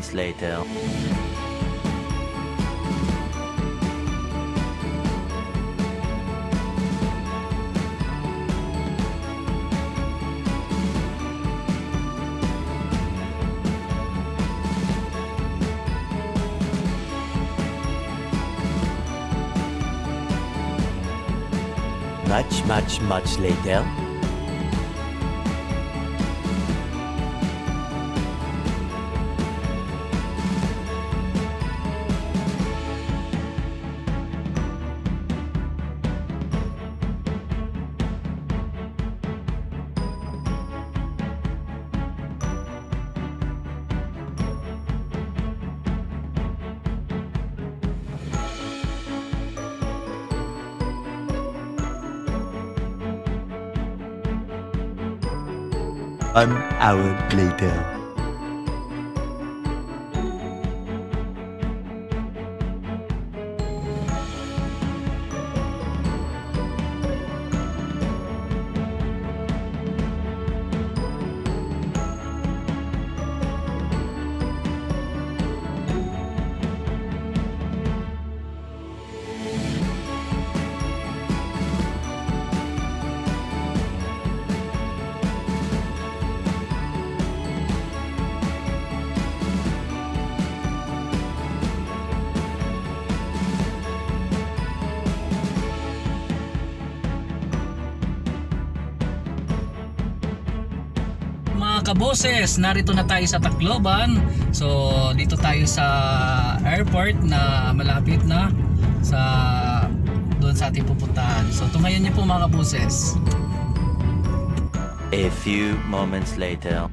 moments later. Much, much, much later. One hour later. Mga kaboses, narito na tayo sa Tacloban. So, dito tayo sa airport na malapit na sa doon sa ating pupuntahan. So, tumayan niyo po mga kaboses. A few moments later.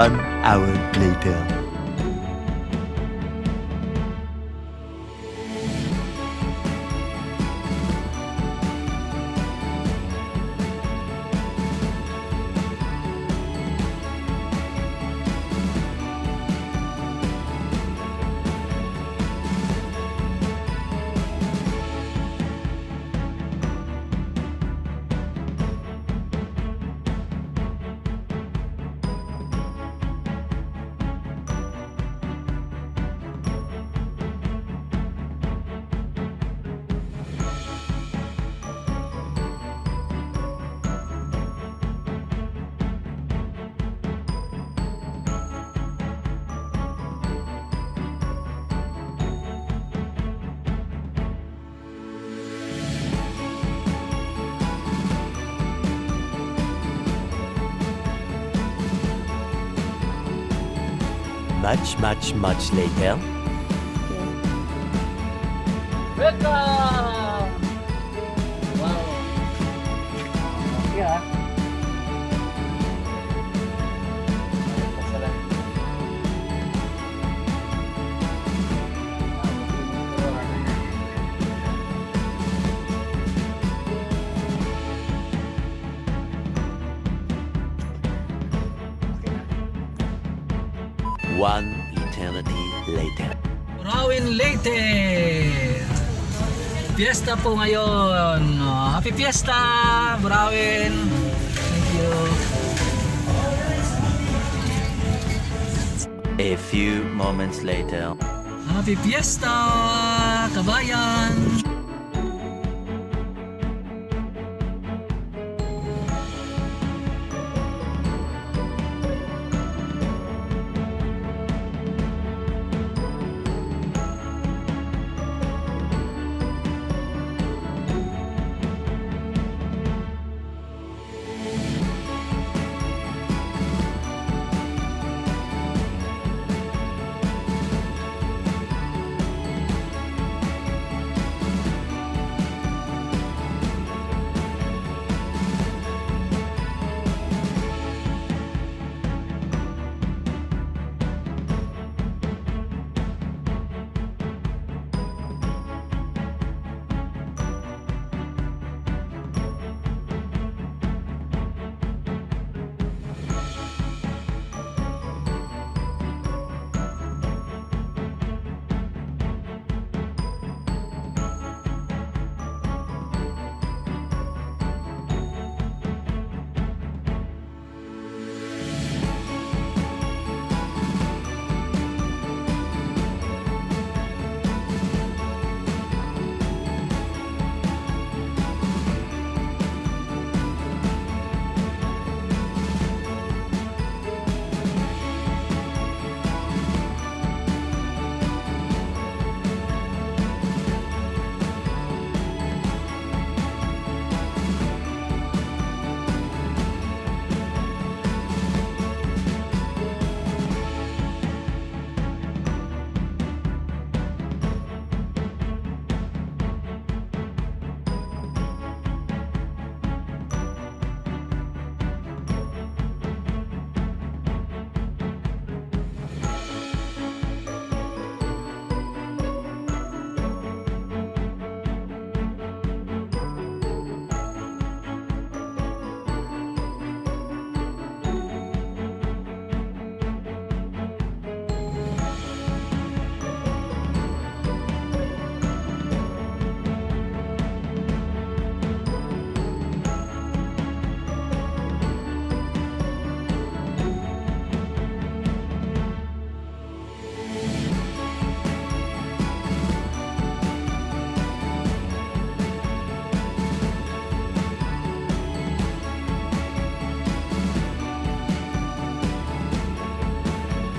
One hour later. Much, much, much later. Welcome! One eternity later. Rawin Leyte! Fiesta po ngayon. Oh, happy Fiesta, Brawin. Thank you. A few moments later. Happy Fiesta, kabayan.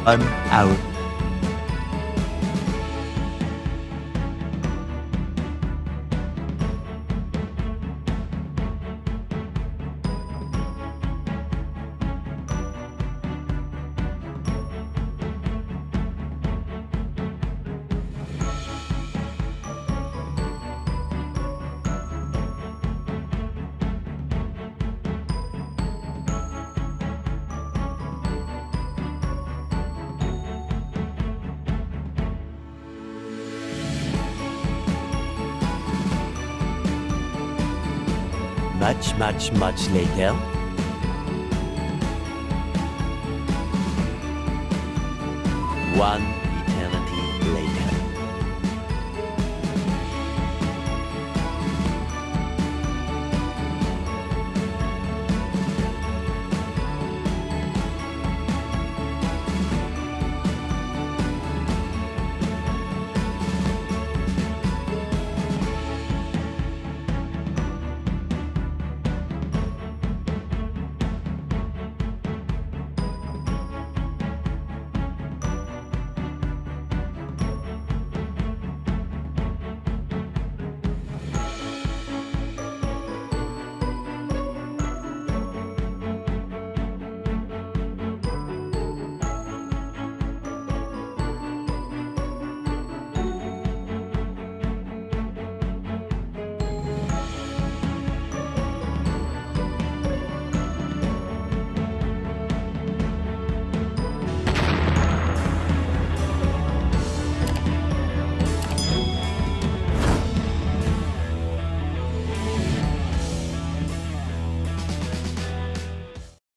One hour. Much, much, much later. One